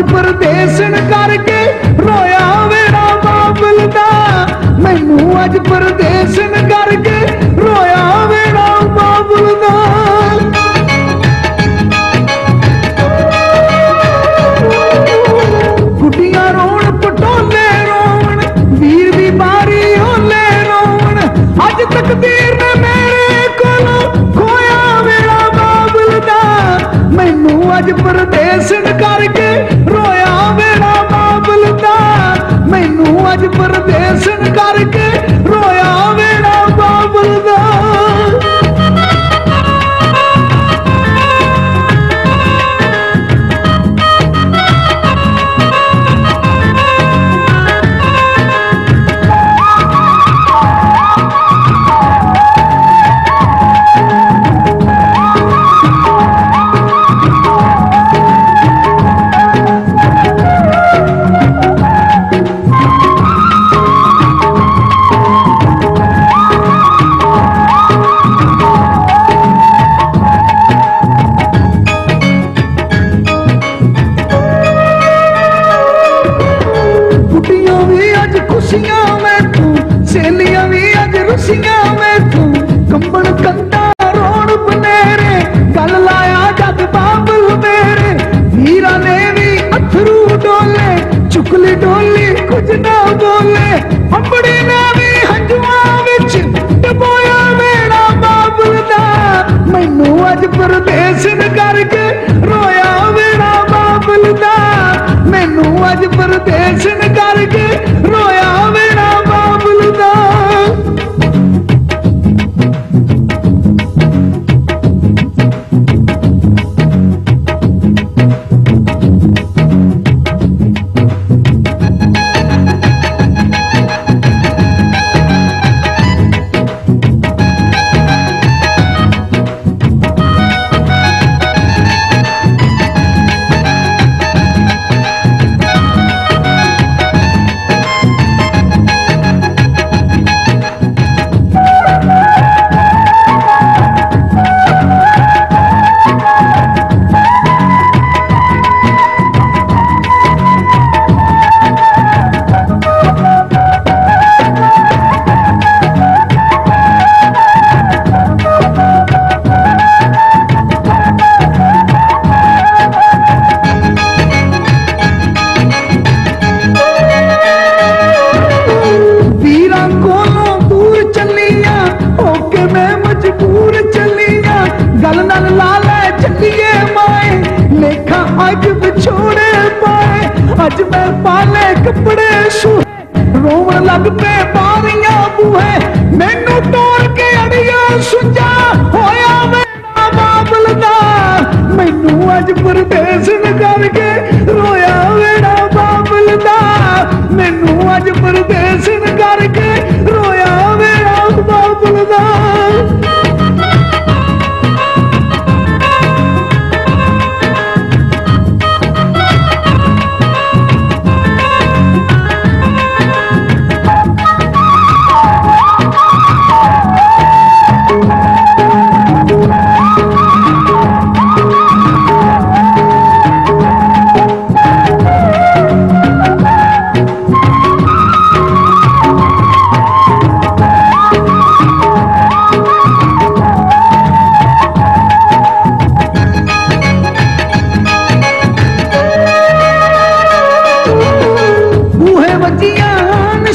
ਅੱਜ ਪਰਦੇਸਣ ਕਰਕੇ ਰੋਇਆ ਮੇਰਾ ਬਾਬਲ ਮੈਨੂੰ ਅੱਜ ਪਰਦੇਸਣ ਕਰਕੇ ਅੱਜ ਪਰਦੇਸਨ ਕਰਕੇ ਰੋਇਆ ਵੇੜਾ ਬਾਬਲ ਦਾ। ਅੱਜ ਖੁਸ਼ੀਆਂ ਲੇਖਾ ਅੱਜ ਵਿਛੋੜੇ ਪਾਏ ਅੱਜ ਮੈਂ ਪਾਲੇ ਕੱਪੜੇ ਸੂਹੇ ਰੋਵਣ ਲੱਗ ਪਏ ਬਾਰੀਆਂ ਬੂਹੇ ਮੈਨੂੰ ਤੋੜ ਕੇ ਅੜੀਆਂ ਸੁਝਾ ਹੋਇਆ ਮੇਰਾ ਬਾਬਲ ਦਾ ਮੈਨੂੰ ਅੱਜ ਪਰਦੇਸਨ ਕਰਕੇ ਰੋਇਆ ਵੇੜਾ ਬਾਬਲ ਦਾ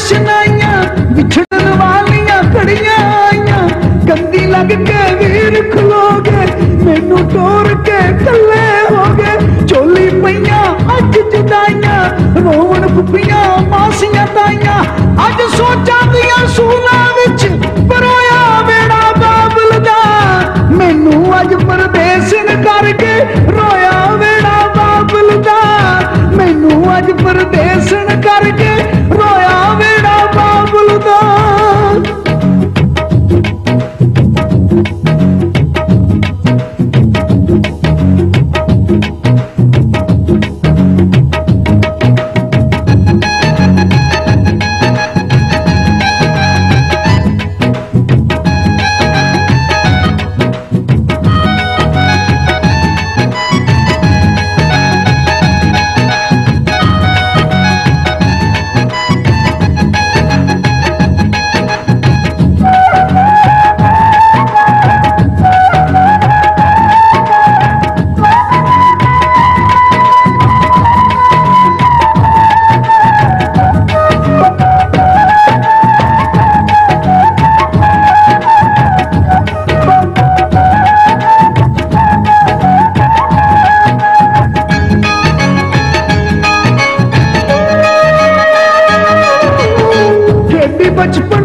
ਵੱਜੀਆਂ ਵਿਛੜਨ ਵਾਲੀਆਂ ਘੜੀਆਂ ਆਈਆਂ। ਗੰਦੀ ਲੱਗ ਕੇ ਵੀਰ ਖਲੋਗੇ ਮੈਨੂੰ ਤੋੜ ਕੇ ਕੱਲੇ ਹੋ ਗਏ। ਝੋਲੀ ਪਈਆਂ ਅੱਜ ਜੁਦਾਈਆਂ, ਰੋਵਣ ਫੁੱਫੀਆਂ, ਮਾਸੀਆਂ ਤਾਈਆਂ। ਅੱਜ ਸੋਚਾਂ ਦੀਆਂ ਸੂਲਾਂ ਵਿੱਚ ਪਰੋਇਆ ਮੇਰਾ ਬਾਬਲ ਦਾ। ਮੈਨੂੰ ਅੱਜ ਪਰਦੇਸਨ ਕਰਕੇ ਰੋਇਆ ਮੇਰਾ ਬਾਬਲ ਦਾ। ਮੈਨੂੰ ਅੱਜ ਪਰਦੇਸਨ ਕਰਕੇ ਬਚਪਨ ਦੇ